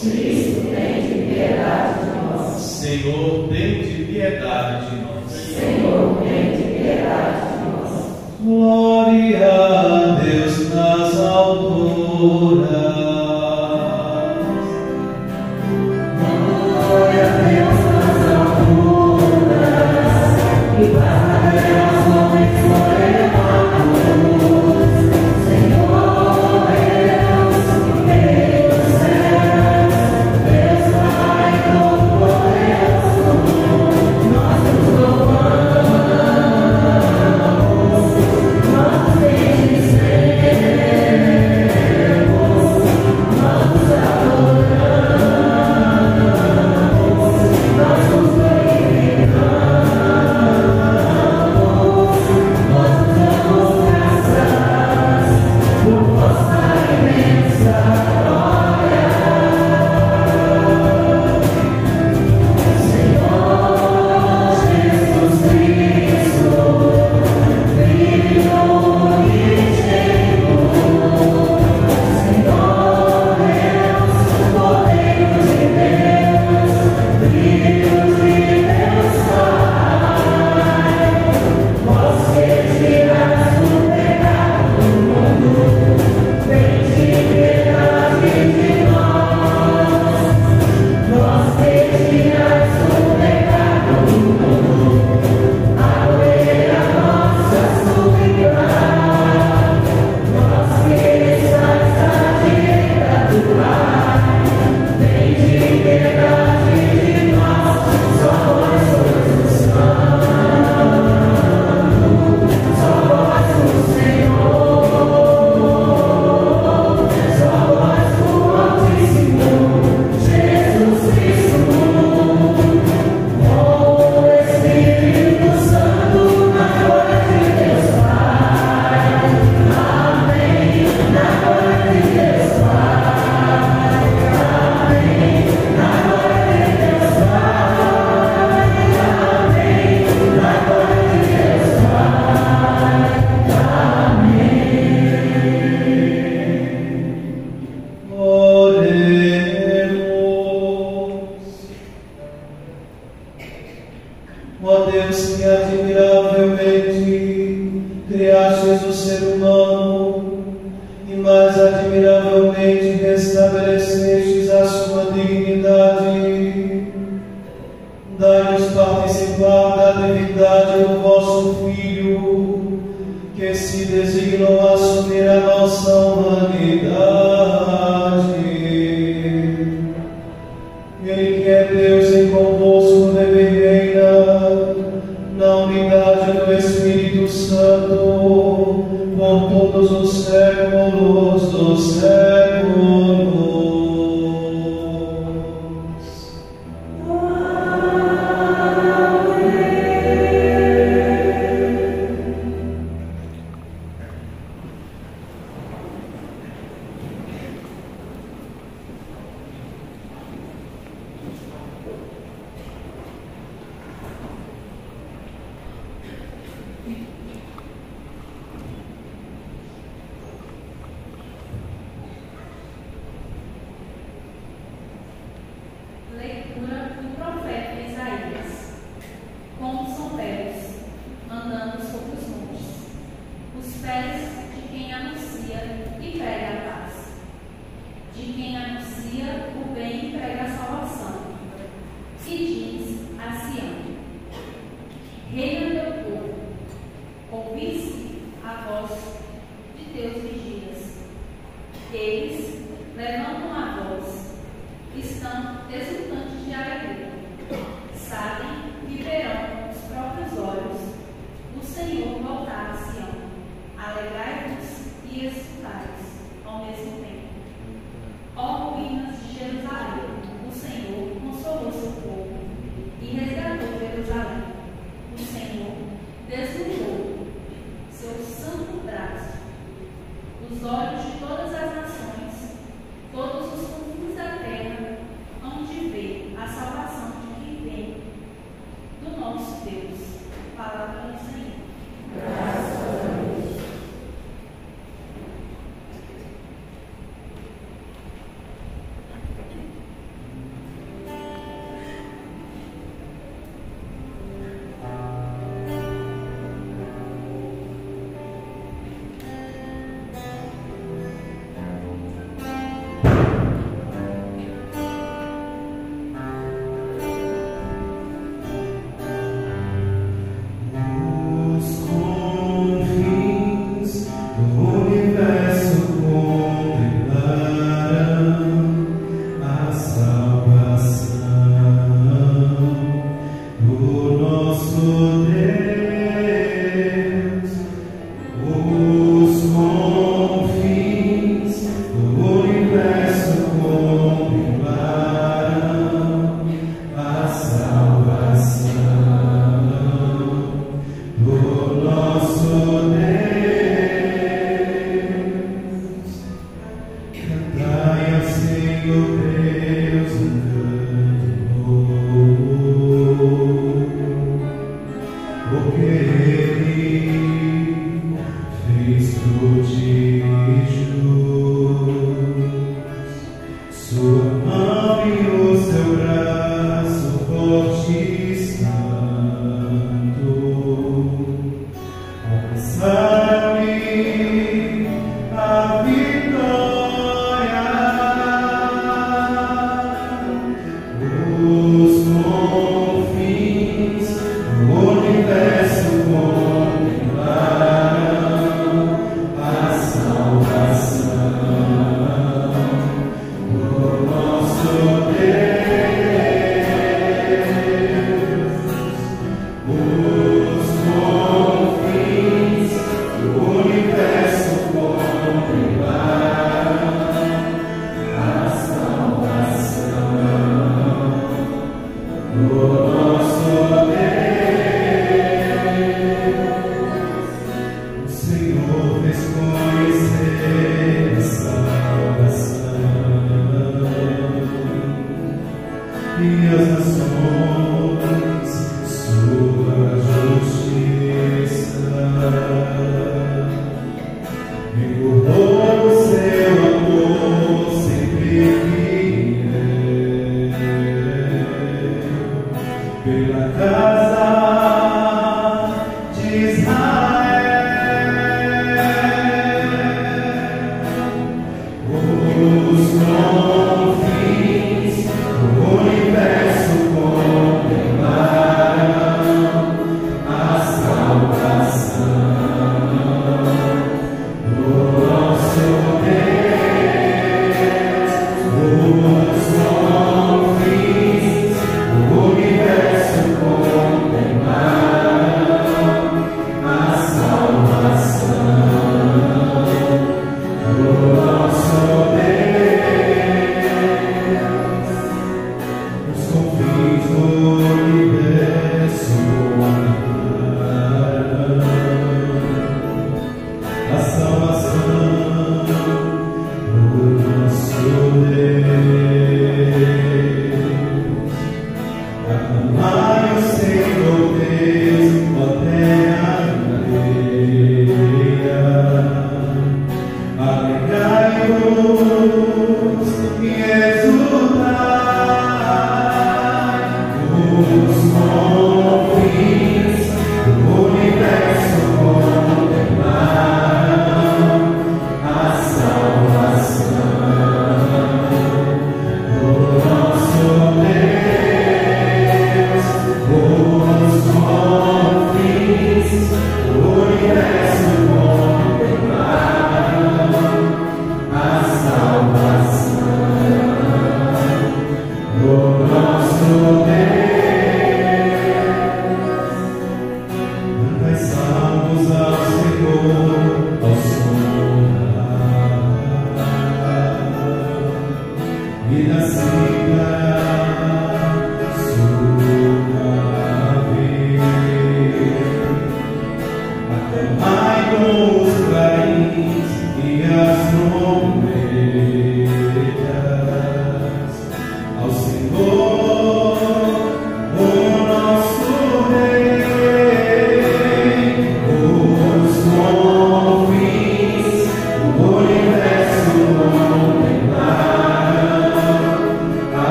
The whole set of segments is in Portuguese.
Cristo, tem de piedade de nós. Senhor,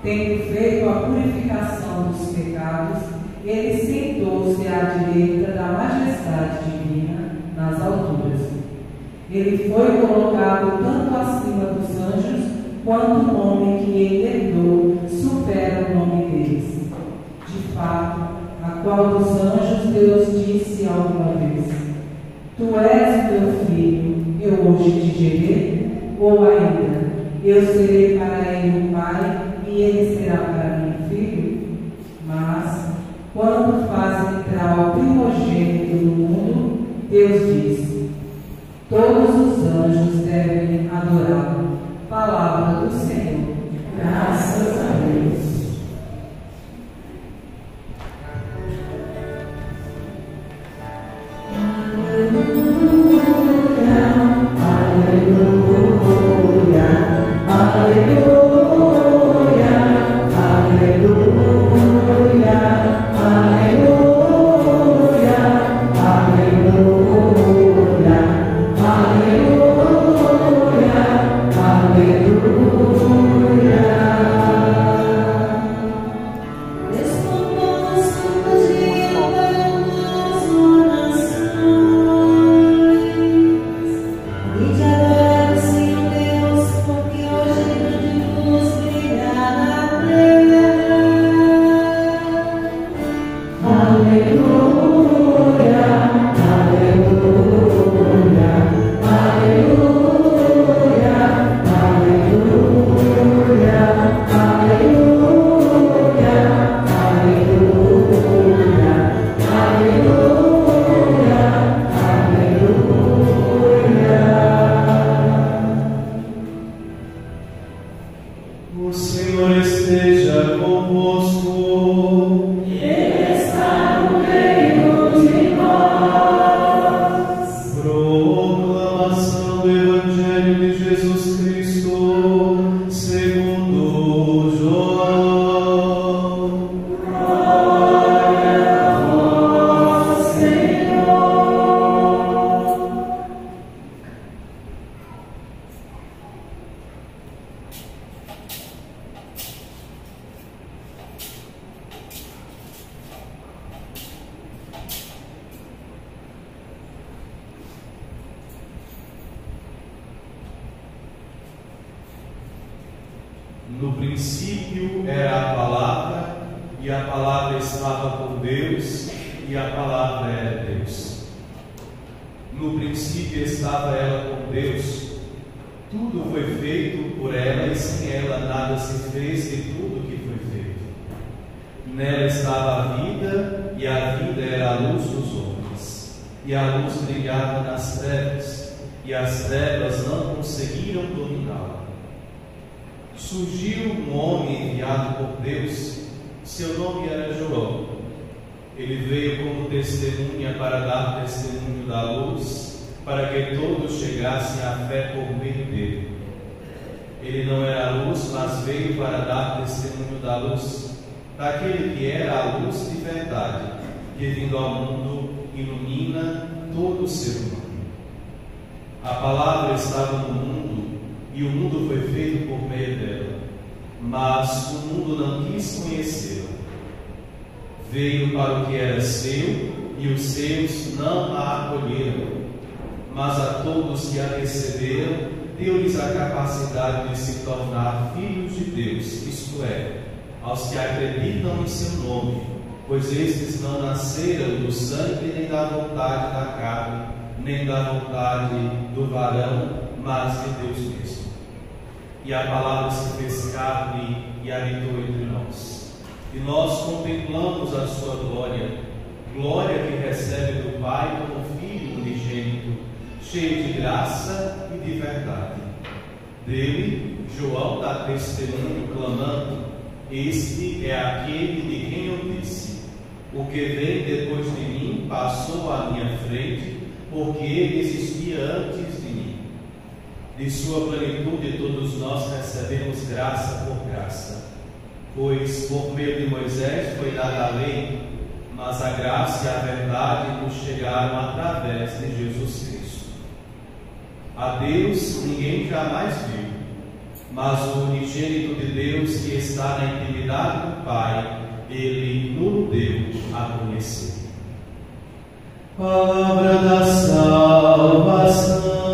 Tendo feito a purificação dos pecados, ele sentou-se à direita da majestade divina nas alturas. Ele foi colocado tanto acima dos anjos, quanto o homem que ele herdou supera o nome deles. De fato, a qual dos anjos Deus disse alguma vez: Tu és o meu filho, eu hoje te gerei, ou ainda, eu serei para ele o pai e ele será para mim filho? Mas, quando faz entrar o primogênito no mundo, Deus diz: Todos os anjos devem adorá-lo. No princípio era a palavra, e a palavra estava com Deus, e a palavra era Deus. No princípio estava ela com Deus. Tudo foi feito por ela, e sem ela nada se fez de tudo que foi feito. Nela estava a vida, e a vida era a luz dos homens. E a luz brilhava nas trevas, e as trevas não conseguiram dominá-la. Surgiu um homem enviado por Deus, seu nome era João. Ele veio como testemunha para dar testemunho da luz, para que todos chegassem à fé por meio dele. Ele não era a luz, mas veio para dar testemunho da luz, daquele que era a luz de verdade, que vindo ao mundo ilumina todo o ser humano. A palavra estava no mundo e o mundo foi feito por meio dela, mas o mundo não quis conhecê-la. Veio para o que era seu e os seus não a acolheram, mas a todos que a receberam, deu-lhes a capacidade de se tornar filhos de Deus, isto é, aos que acreditam em seu nome, pois estes não nasceram do sangue nem da vontade da carne, nem da vontade do varão, mas de Deus mesmo. E a palavra se fez carne e habitou entre nós. E nós contemplamos a sua glória, glória que recebe do Pai como Filho unigênito, cheio de graça e de verdade. Dele, João dá testemunho, clamando: Este é aquele de quem eu disse: O que vem depois de mim passou à minha frente, porque ele existia antes. De sua plenitude, todos nós recebemos graça por graça. Pois por meio de Moisés foi dada a lei, mas a graça e a verdade nos chegaram através de Jesus Cristo. A Deus ninguém jamais viu, mas o unigênito de Deus que está na intimidade do Pai, ele nos deu a conhecer. Palavra da salvação.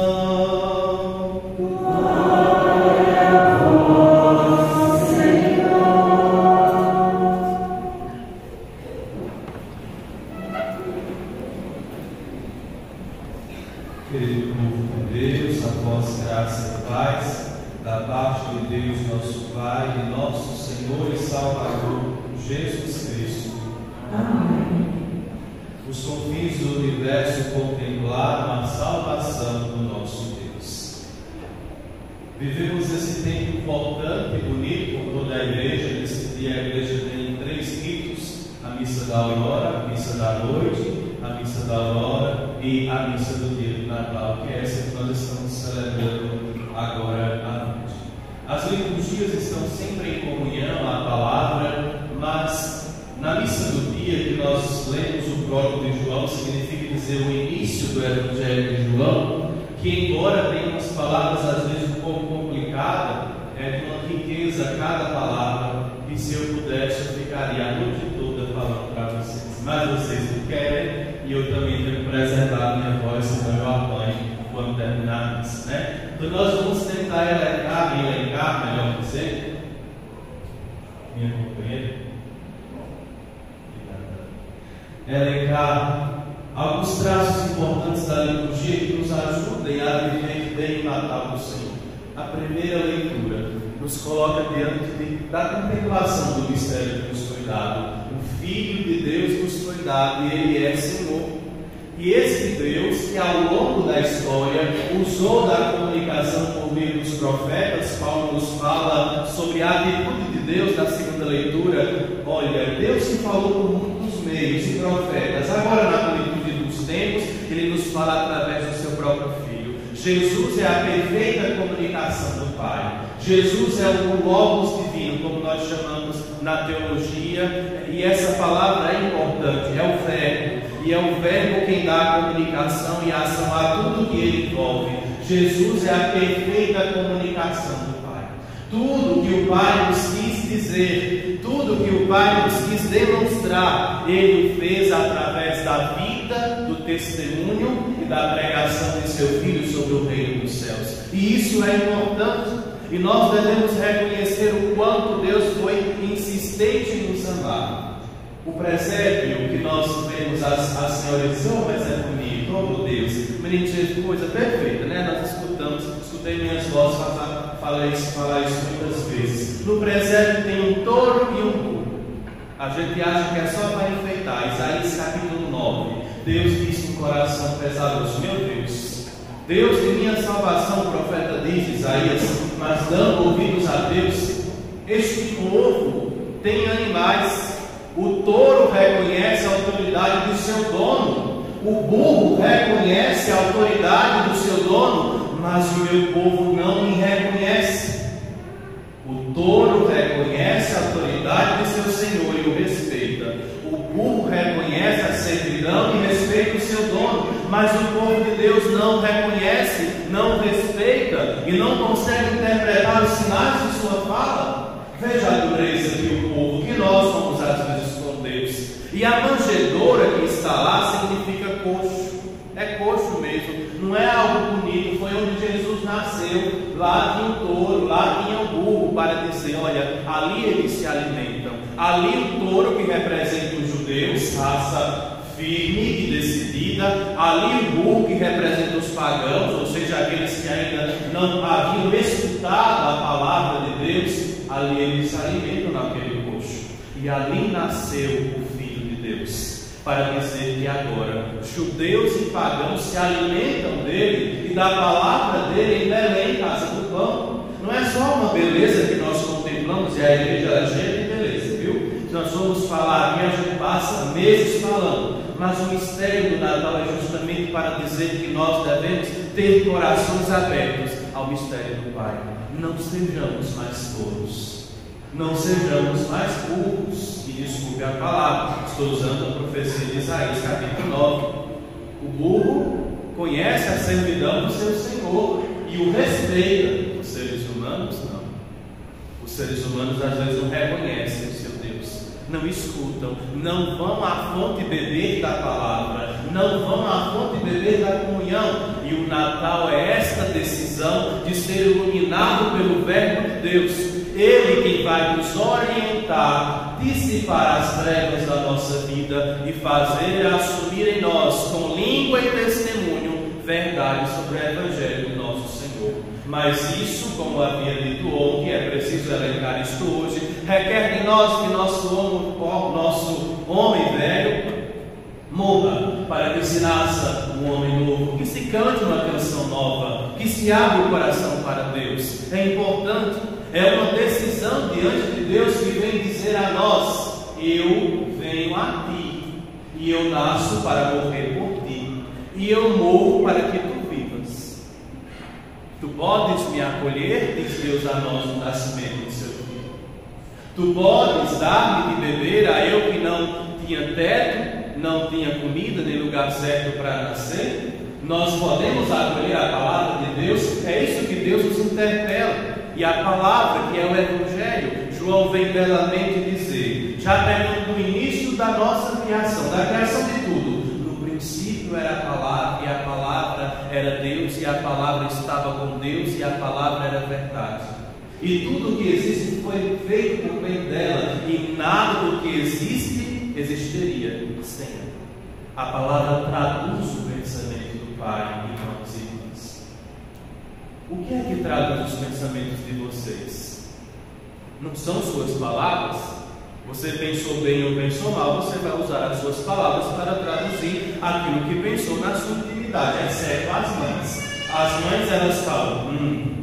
Missa da aurora, a missa da noite, a missa da aurora e a missa do dia do Natal, que é essa que nós estamos celebrando agora à noite. As liturgias estão sempre em comunhão à palavra, mas na missa do dia que nós lemos o prólogo de João, significa dizer o início do Evangelho de João, que embora tenha umas palavras às vezes um pouco complicadas, é de uma riqueza cada palavra, e se eu pudesse eu ficaria a noite Mas vocês não querem, e eu também tenho que preservar a minha voz, senão eu apanho quando terminar isso, né? Então nós vamos tentar elencar, elencar, melhor dizer, minha companheira, elencar alguns traços importantes da liturgia que nos ajudem a viver bem o Natal do Senhor. A primeira leitura nos coloca diante de, da contemplação do mistério que nos foi dado. O Filho de Deus nos foi dado e Ele é Senhor. E esse Deus que ao longo da história usou da comunicação por meio dos profetas, Paulo nos fala sobre a atitude de Deus na segunda leitura. Olha, Deus que falou por muitos meios e profetas, agora na plenitude dos tempos, Ele nos fala através do seu próprio Filho. Jesus é a perfeita comunicação do Pai. Jesus é o Logos divino, como nós chamamos na teologia, e essa palavra é importante, é o Verbo e é o Verbo quem dá a comunicação e a ação a tudo que ele envolve. Jesus é a perfeita comunicação do Pai. Tudo que o Pai nos quis dizer, tudo que o Pai nos quis demonstrar, ele fez através da vida, do testemunho e da pregação de seu Filho sobre o reino dos céus. E isso é importante. E nós devemos reconhecer o quanto Deus foi insistente em nos amar. O presépio que nós vemos as, as senhoras dizem, oh, mas é bonito, oh meu Deus, menino de coisa perfeita, né? Nós escutamos, escutei minhas vozes falar, falar, isso, falar isso muitas vezes. No presépio tem um touro e um burro. A gente acha que é só para enfeitar. Isaías capítulo 9. Deus disse no coração pesaroso, meu Deus, Deus de minha salvação, o profeta diz, Isaías, mas dando ouvidos a Deus, este povo tem animais, o touro reconhece a autoridade do seu dono, o burro reconhece a autoridade do seu dono, mas o meu povo não me reconhece. O touro reconhece a autoridade de seu senhor e o respeita. O burro reconhece a servidão e respeita o seu dono, mas o povo de Deus não reconhece, não respeita e não consegue interpretar os sinais de sua fala. Veja a dureza que o povo, que nós somos às vezes com Deus. E a manjedoura que está lá significa coxo. É coxo mesmo, não é algo bonito. Foi onde Jesus nasceu. Lá tinha o touro, lá tinha o burro para dizer: olha, ali eles se alimentam. Ali o touro que representa os judeus, raça firme e decidida. Ali o burro que representa os pagãos, ou seja, aqueles que ainda não haviam escutado a palavra de Deus. Ali eles se alimentam naquele coxo. E ali nasceu o para dizer que agora judeus e pagãos se alimentam dele e da palavra dele em Belém, casa do pão. Não é só uma beleza que nós contemplamos e a igreja é cheia de beleza, viu? Nós formos falar aqui, a gente passa meses falando, mas o mistério do Natal é justamente para dizer que nós devemos ter corações abertos ao mistério do Pai. Não sejamos mais tolos, não sejamos mais burros desculpe a palavra, estou usando a profecia de Isaías, capítulo 9. O burro conhece a servidão do seu Senhor e o respeita. Os seres humanos não. Os seres humanos às vezes não reconhecem o seu Deus, não escutam, não vão à fonte beber da palavra, não vão à fonte beber da comunhão. E o Natal é esta decisão de ser iluminado pelo Verbo de Deus. Ele quem vai nos orientar, dissipar as trevas da nossa vida e fazer assumir em nós, com língua e testemunho, verdade sobre o Evangelho do nosso Senhor. Mas isso, como havia dito ontem, é preciso elencar isto hoje, requer de nós que nosso homem, nosso homem velho morra para que se nasça um homem novo, que se cante uma canção nova, que se abra o coração para Deus. É importante é uma decisão diante de Deus que vem dizer a nós: Eu venho a ti, e eu nasço para morrer por ti, e eu morro para que tu vivas. Tu podes me acolher, diz Deus a nós no nascimento de seu filho. Tu podes dar-me de beber a eu que não tinha teto, não tinha comida, nem lugar certo para nascer. Nós podemos acolher a palavra de Deus, é isso que Deus nos interpela. E a palavra, que é o Evangelho, João vem belamente dizer, já pegando do início da nossa criação, da criação de tudo. No princípio era a palavra, e a palavra era Deus, e a palavra estava com Deus, e a palavra era verdade. E tudo o que existe foi feito por meio dela, e nada do que existe existiria sem ela. A palavra traduz o pensamento do Pai, irmãos e o que é que traduz os pensamentos de vocês? Não são suas palavras? Você pensou bem ou pensou mal, você vai usar as suas palavras para traduzir aquilo que pensou na sua intimidade, exceto as mães. As mães elas falam, hum,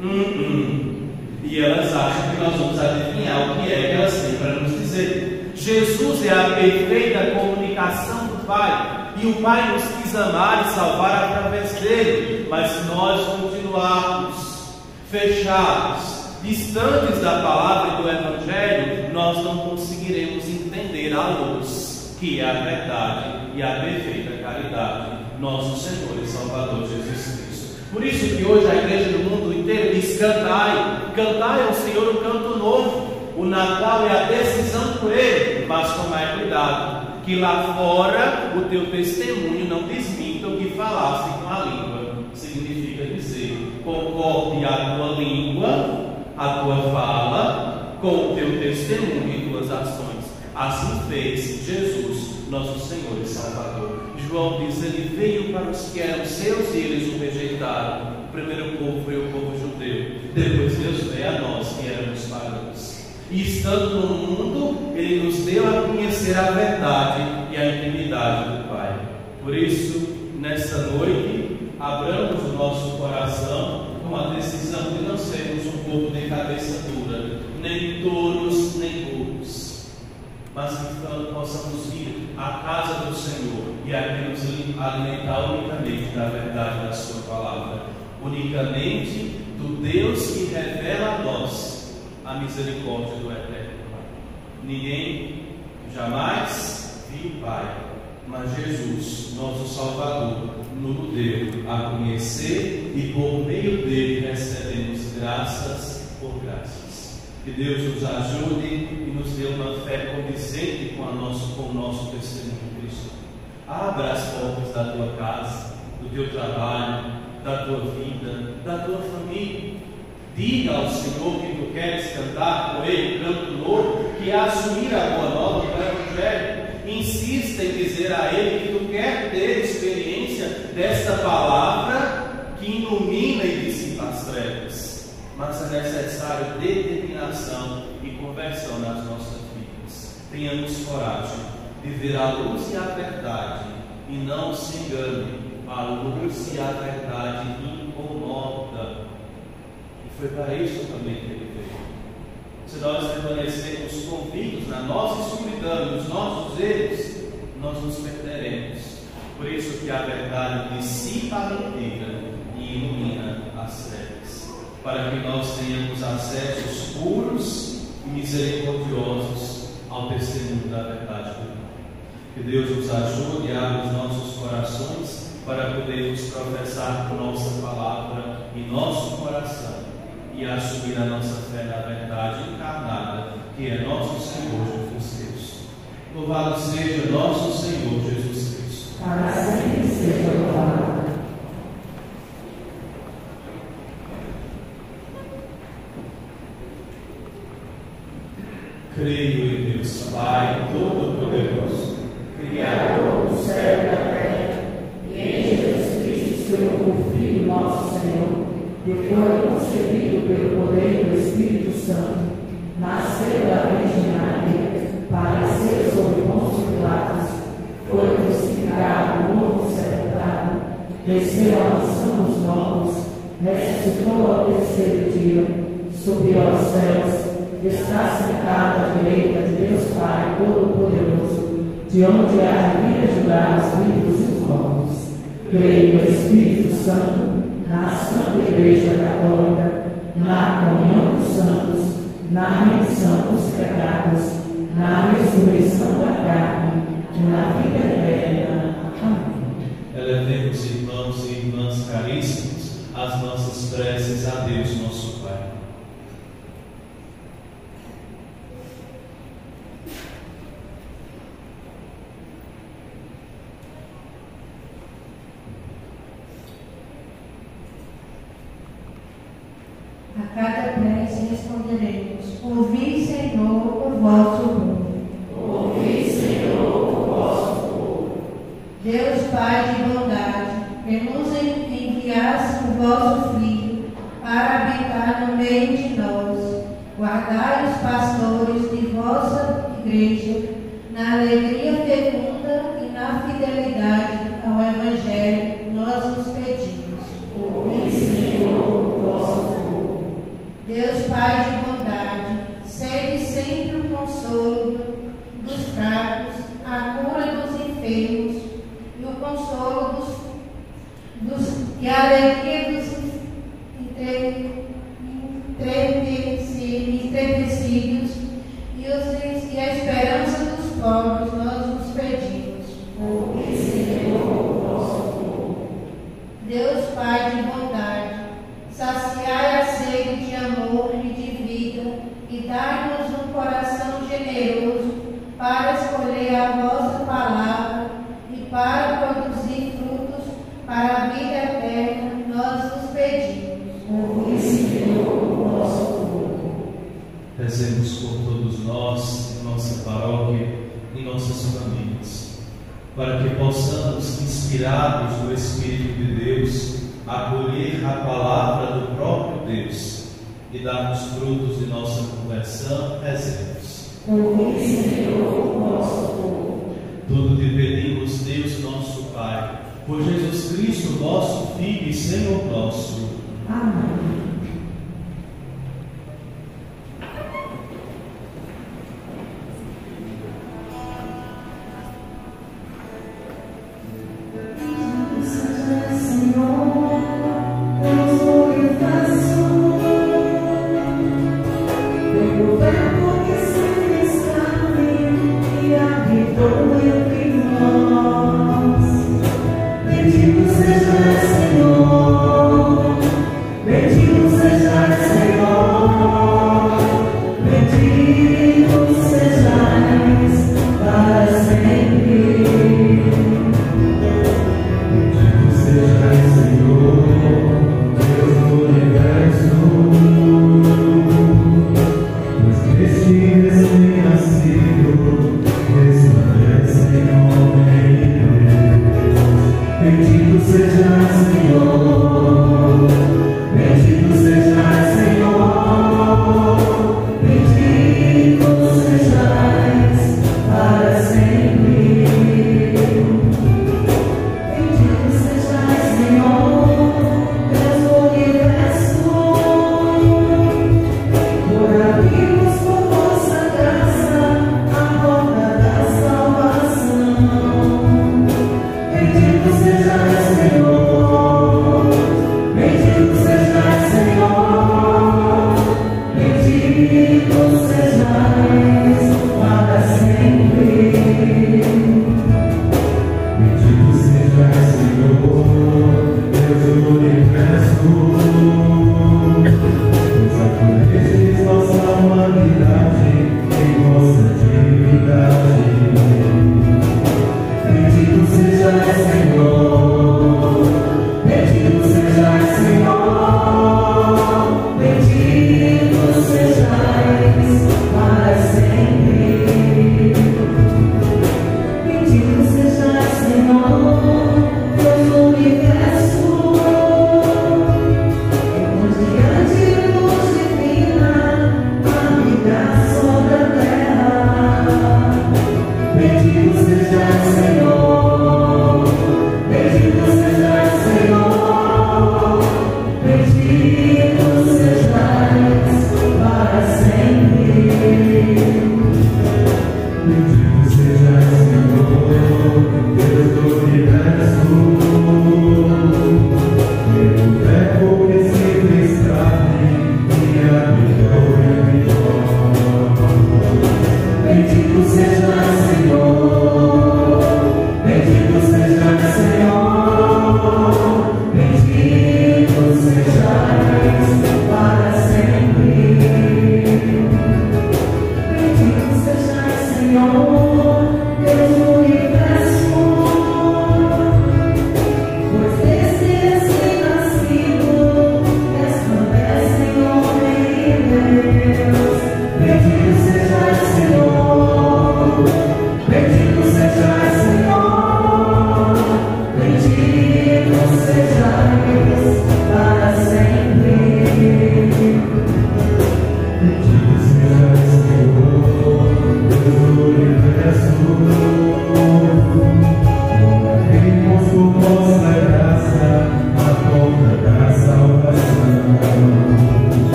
hum, hum, e elas acham que nós vamos adivinhar o que é que elas têm para nos dizer. Jesus é a perfeita comunicação do Pai. E o Pai nos quis amar e salvar através dele, mas se nós continuarmos fechados, distantes da palavra e do Evangelho, nós não conseguiremos entender a luz, que é a verdade e a perfeita caridade, nosso Senhor e Salvador Jesus Cristo. Por isso que hoje a igreja do mundo inteiro diz: cantai, cantai ao Senhor um canto novo. O Natal é a decisão por Ele, mas tomai cuidado, que lá fora o teu testemunho não desminta o que falaste com a língua. Significa dizer concorde a tua língua, a tua fala, com o teu testemunho e tuas ações. Assim fez Jesus, nosso Senhor e Salvador. João diz: Ele veio para os que eram seus e eles o rejeitaram. O primeiro povo foi o povo judeu. Depois Deus veio a nós. E estando no mundo, Ele nos deu a conhecer a verdade e a intimidade do Pai. Por isso, nessa noite, abramos o nosso coração com a decisão de não sermos um povo de cabeça dura, nem touros, nem burros, mas que então possamos vir à casa do Senhor e aqui nos alimentar unicamente da verdade da Sua palavra, unicamente do Deus que revela a nós a misericórdia do Eterno. Ninguém jamais viu o Pai, mas Jesus, nosso Salvador, nos deu a conhecer e por meio dele recebemos graças por graças. Que Deus nos ajude e nos dê uma fé condizente com, a nosso, com o nosso testemunho Cristo. Abra as portas da tua casa, do teu trabalho, da tua vida, da tua família. Diga ao Senhor que tu queres cantar com Ele canto novo, que é assumir a boa nova do Evangelho. Insista em dizer a Ele que tu quer ter experiência desta palavra que ilumina e dissipa as trevas. Mas é necessário determinação e conversão nas nossas vidas. Tenhamos coragem de ver a luz e a verdade e não se engane. A luz e a verdade foi para isso também que ele veio. Se nós permanecermos convictos na nossa escuridão nos nossos erros, nós nos perderemos. Por isso que a verdade dissipa a mentira e ilumina as trevas, para que nós tenhamos acessos puros e misericordiosos ao testemunho da verdade do. Que Deus nos ajude a abrir os nossos corações para podermos professar nossa palavra e nosso coração e assumir a nossa fé na verdade encarnada, que é nosso Senhor Jesus Cristo. Louvado seja nosso Senhor Jesus Cristo. Para sempre seja louvado. Creio em Deus Pai Todo-Poderoso, Criador do céu e da terra, e em Jesus Cristo, seu único Filho, nosso Senhor, que foi concebido pelo poder do Espírito Santo, nasceu da Virgem Maria, pareceu sobre Pôncio Pilatos, foi crucificado, morto, sepultado, desceu à mansão dos mortos, ressuscitou ao terceiro dia, subiu aos céus, está sentado à direita de Deus Pai Todo-Poderoso, de onde há de vir a julgar os vivos e os mortos. Creio no Espírito Santo, na Santa Igreja Católica, na comunhão dos santos, na remissão dos pecados, na ressurreição da carne e na vida eterna. Amém. elevemos, irmãos e irmãs caríssimos, as nossas preces a Deus, nosso Pai.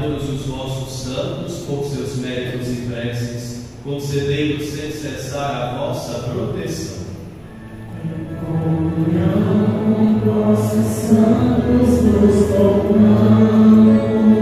todos os vossos santos, por seus méritos e preces, concedei-nos sem cessar a vossa proteção. Comunhão, vossos santos, nos tornamos.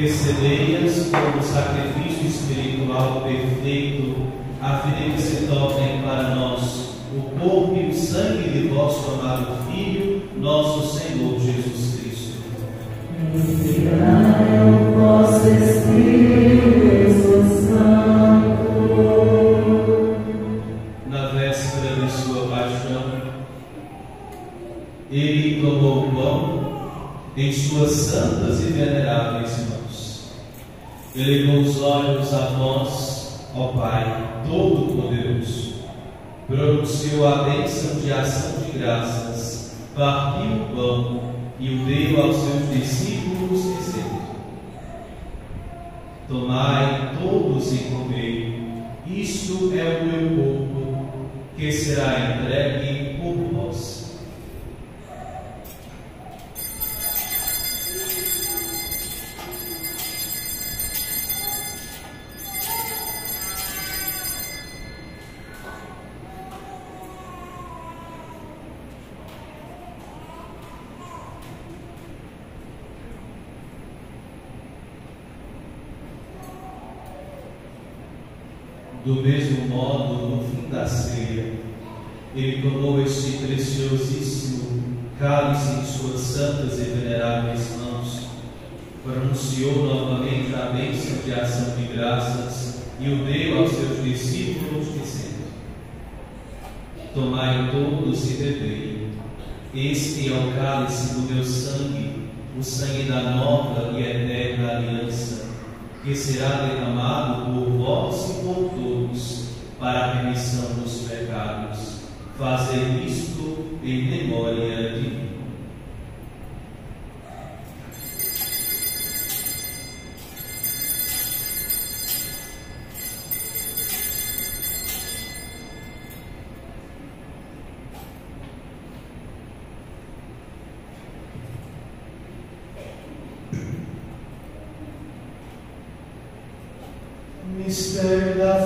recebei-as como sacrifício espiritual perfeito, a fim de que se tornem para nós o corpo e o sangue de vosso amado Filho, nosso Senhor. Stir the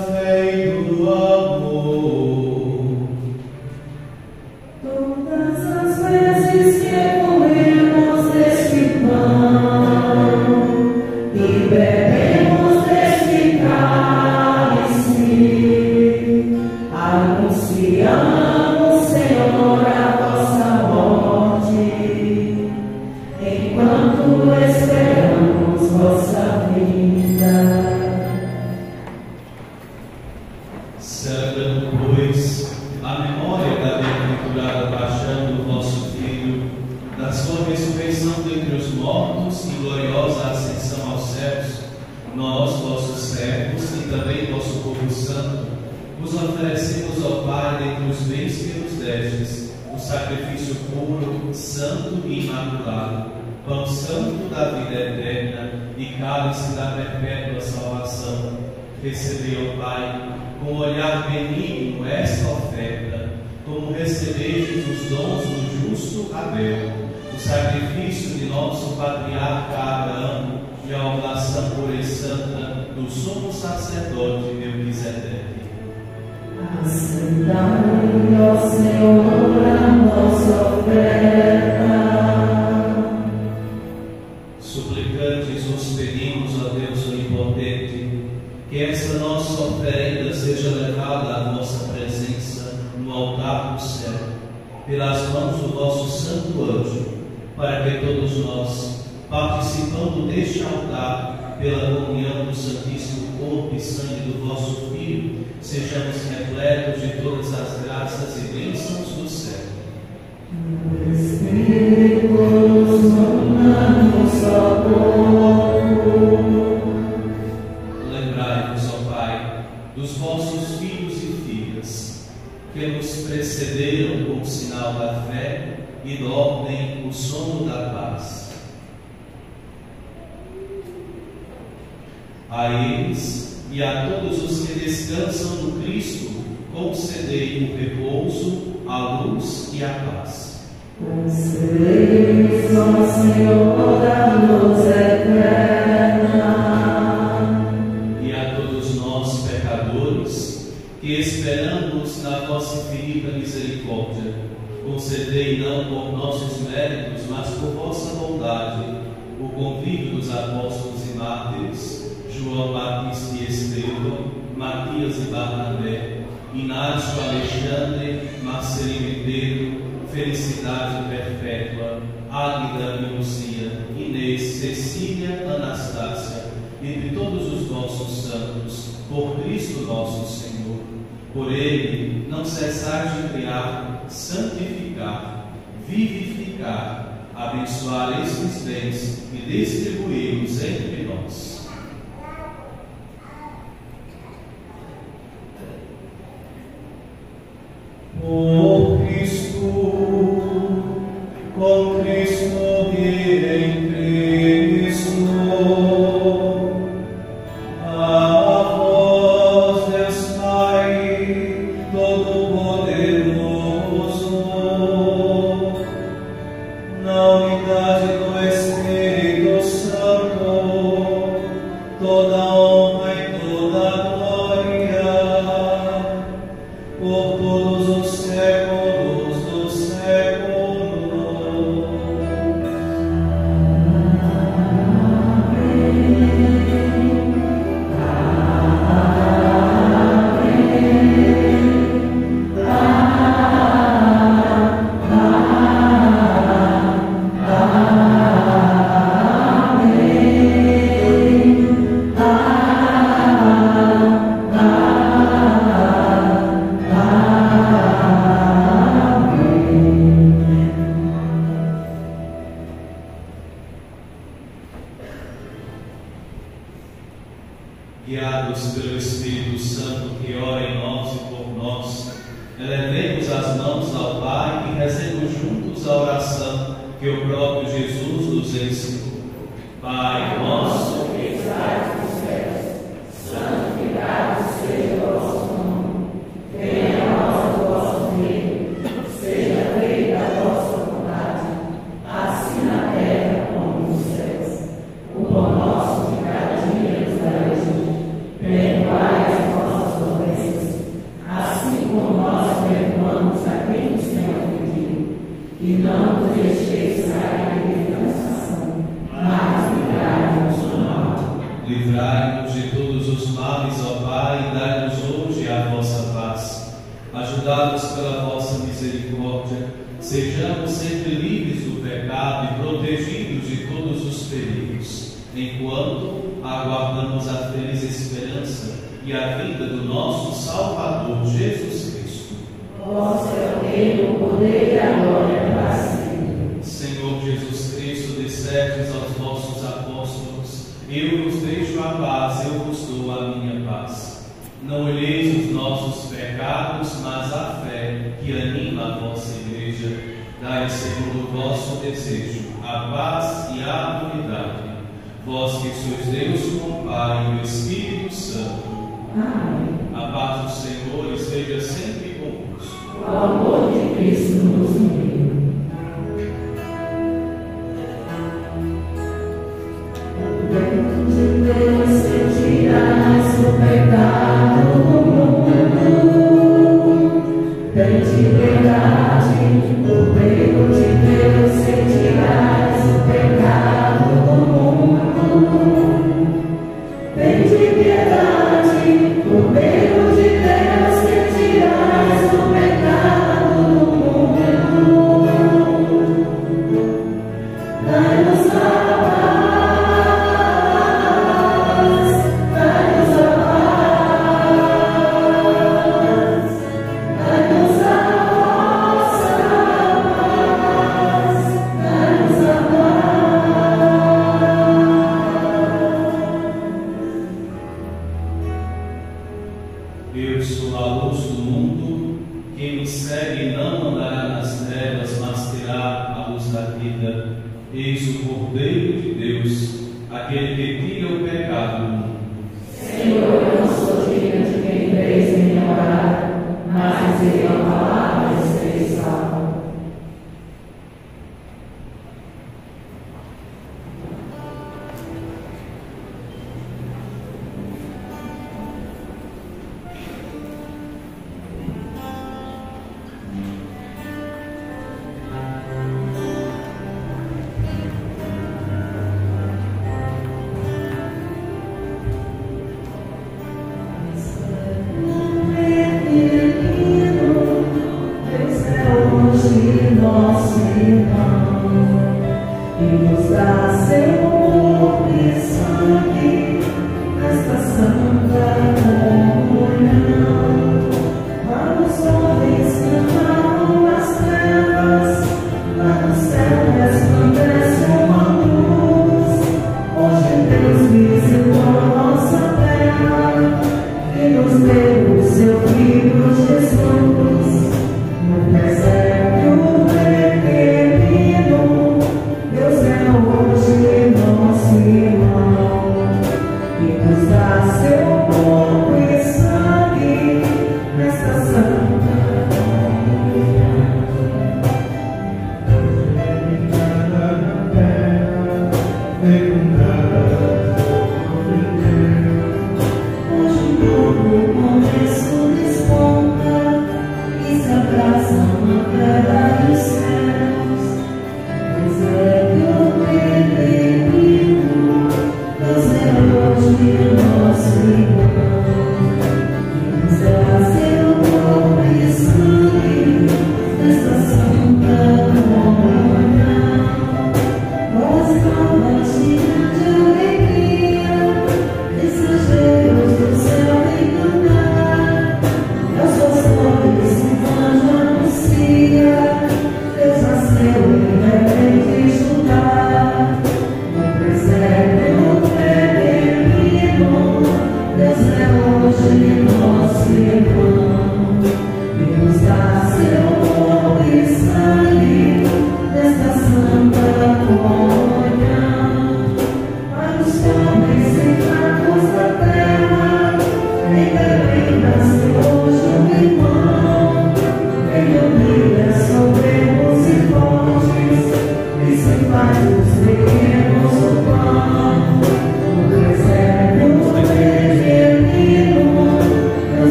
o convívio dos apóstolos e mártires, João Batista e Estevão, Matias e Barnabé, Inácio Alexandre, Marcelino Pedro, Felicidade Perpétua, Águida e Lucia, Inês, Cecília, Anastácia, entre todos os nossos santos, por Cristo nosso Senhor. Por Ele, não cessar de criar, santificar, vivificar, abençoareis os bens e distribuí-los entre nós. E a vida do nosso Salvador Jesus Cristo. Vosso é o reino, o poder e a glória para sempre. Senhor Jesus Cristo, dissertes aos vossos apóstolos: Eu vos deixo a paz, eu vos dou a minha paz. Não olheis os nossos pecados, mas a fé que anima a vossa igreja. Dai, segundo o vosso desejo, a paz e a unidade. Vós que sois Deus com o Pai e o Espírito Santo. A paz do Senhor esteja sempre convosco. O amor de Cristo nos uniu.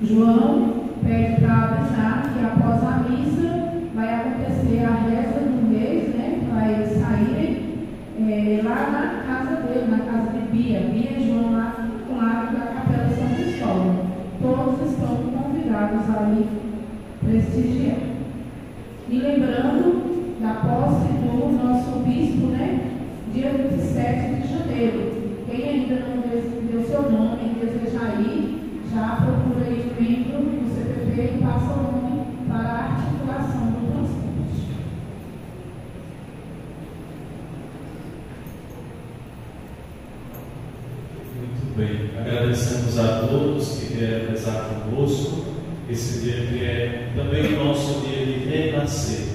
João pede para avisar que após a missa vai acontecer a reza do mês, né? Para eles saírem é, lá na casa dele, na casa de Bia. Bia e João lá do lado da Capela São Cristóvão. Todos estão convidados a ir prestigiar. E lembrando da posse do nosso bispo, né? Dia 27 de janeiro. membro do CPP e passa o nome para a articulação do transporte. Muito bem, agradecemos a todos que vieram rezar conosco. Esse dia que é também o nosso dia de renascer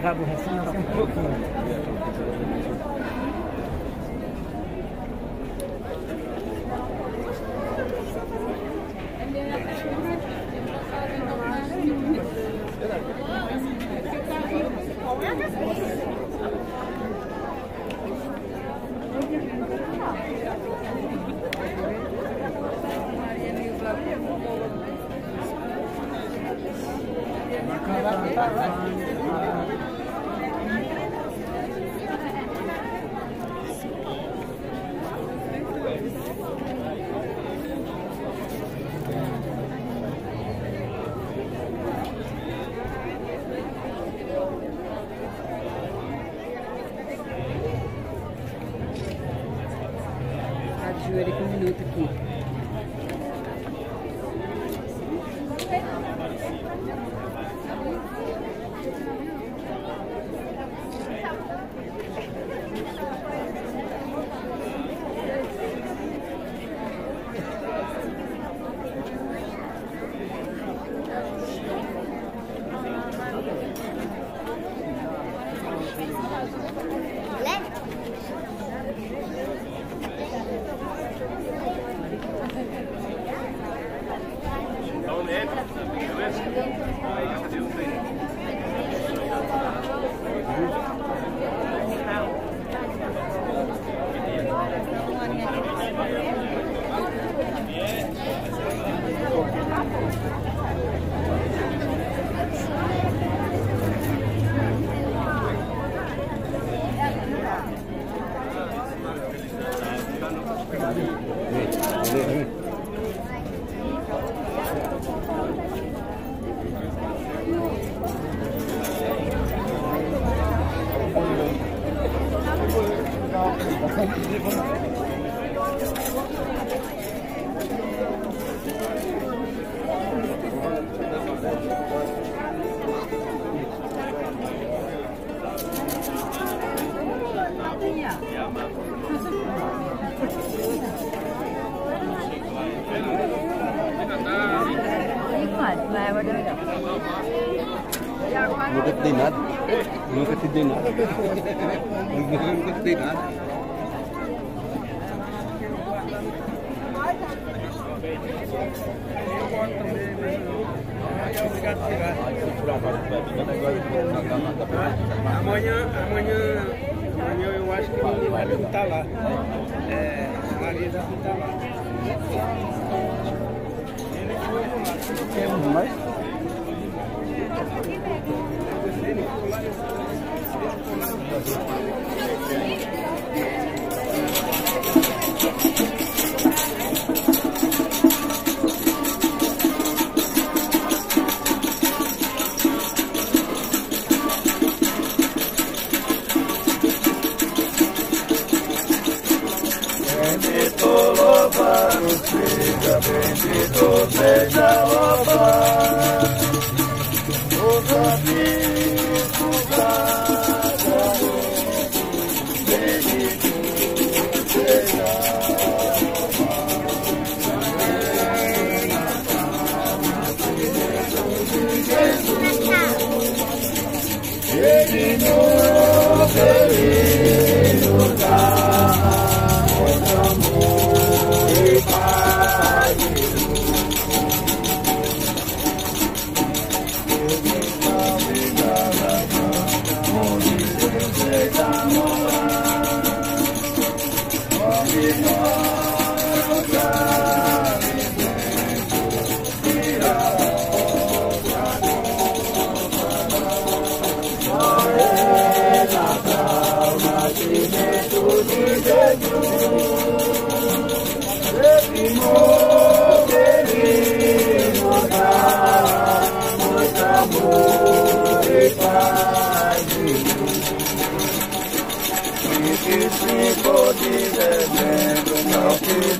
causa da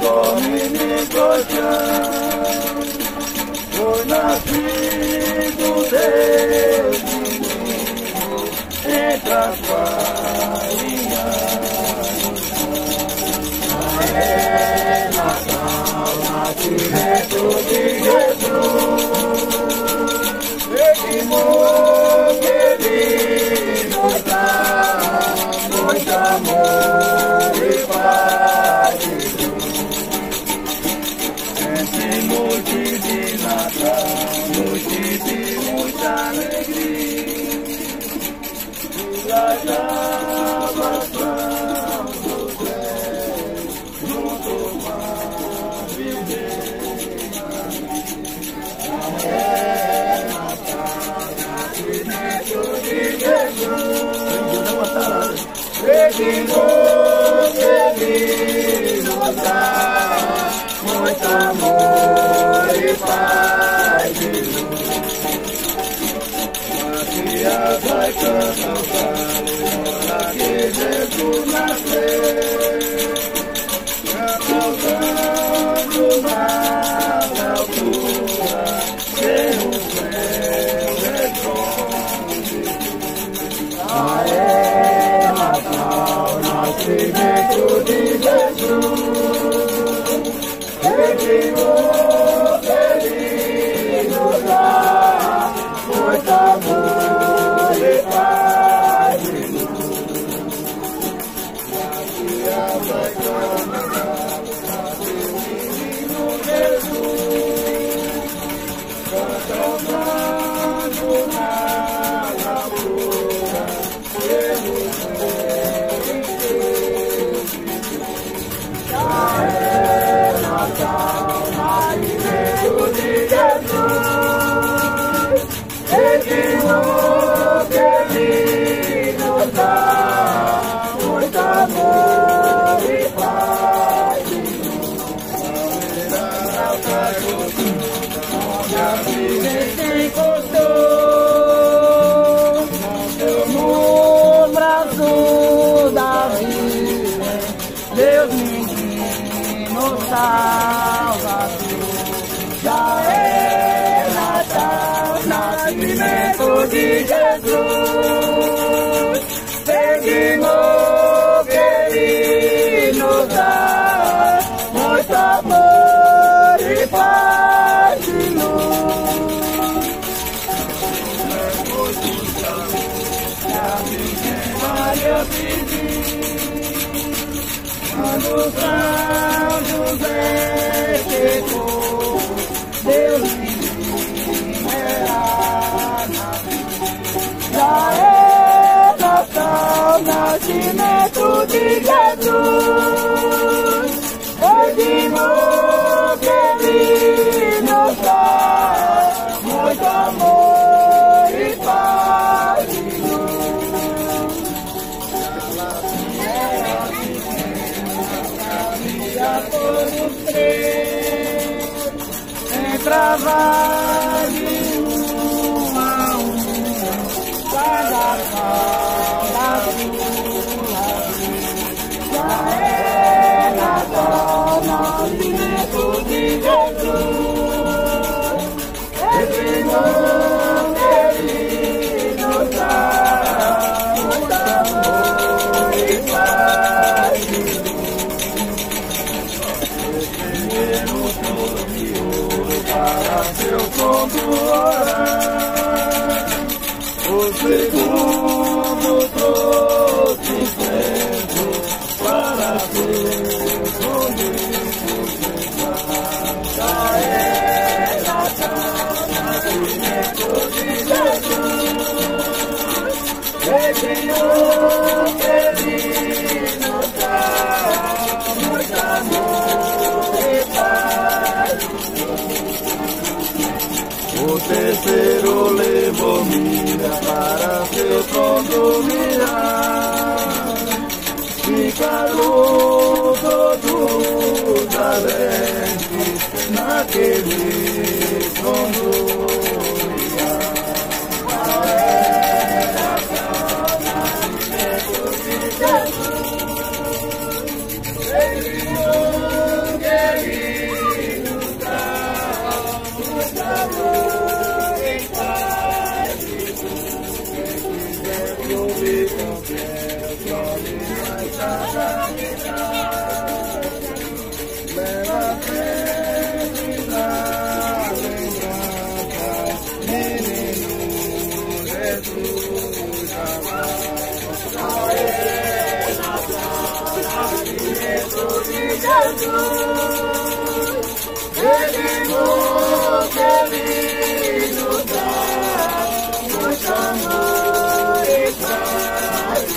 Domine Gloria. de você nos dá muito amor e paz e luz. As vai cantam para que Jesus nasceu. Cantam o mar ao comida para seu consumirás. Ficaram todos alegres naquele mundo. Pedimos que nos dá muito amor e paz.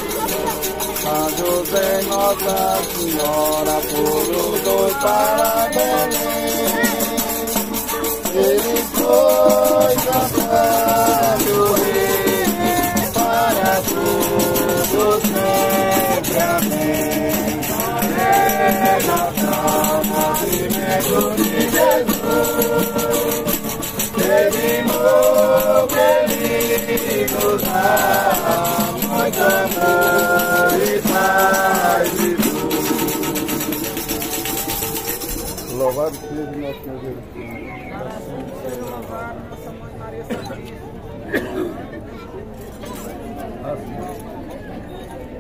A José Nossa Senhora por os dois para Belém. Ele foi rei para todos sempre. Amém. Louvado seja nosso Senhor Jesus. Nós aí,